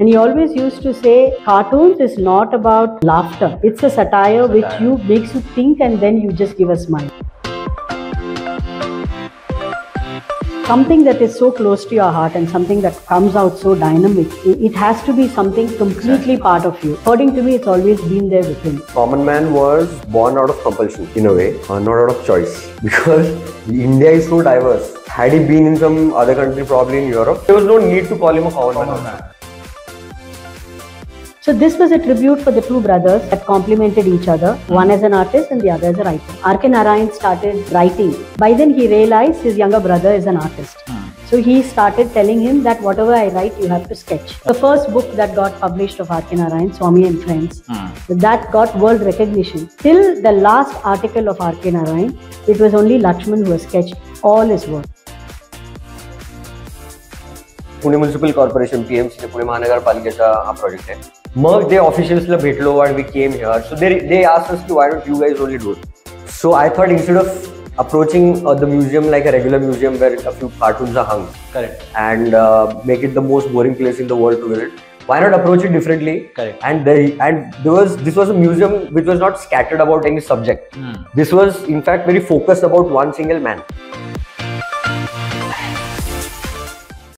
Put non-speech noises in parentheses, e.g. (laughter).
And he always used to say, cartoons is not about laughter. It's a satire which you makes you think and then you just give a smile. Something that is so close to your heart and something that comes out so dynamic, it has to be something completely part of you. According to me, it's always been there within. Common Man was born out of compulsion in a way, uh, not out of choice. (laughs) Because India is so diverse. Had he been in some other country, probably in Europe, there was no need to call him a common, Common man. man. So this was a tribute for the two brothers that complemented each other, one as an artist and the other as a writer. R.K. Narayan started writing. By then he realized his younger brother is an artist. Hmm. So he started telling him that whatever I write, you have to sketch. The first book that got published of R.K. Narayan, Swami and Friends, mm. that got world recognition. Till the last article of R.K. Narayan, it was only Laxman who has sketched all his work. Pune Municipal Corporation PMC Pune Mahanagar Pune महानगरपालिकेचा हा मग ते ऑफिशियल्सला भेटलो and we came here so they they ask us की why don't you guys only do so I thought instead of approaching uh, the museum like a regular museum where a few cartoons are hung Correct. and uh, make it the most boring place in the world to visit why not approach it differently Correct. and there and there was this was a museum which was not scattered about any subject Hmm. this was in fact very focused about one single man